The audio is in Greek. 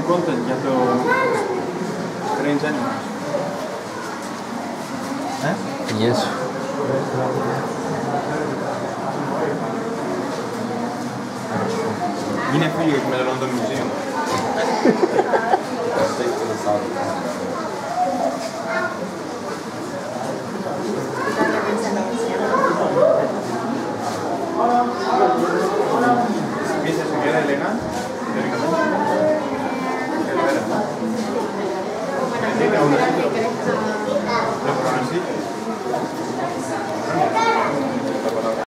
new content για το Strange Ε; Yes. Είναι φίλοι εκεί με το London μουσείο. Ποια είναι Thank you.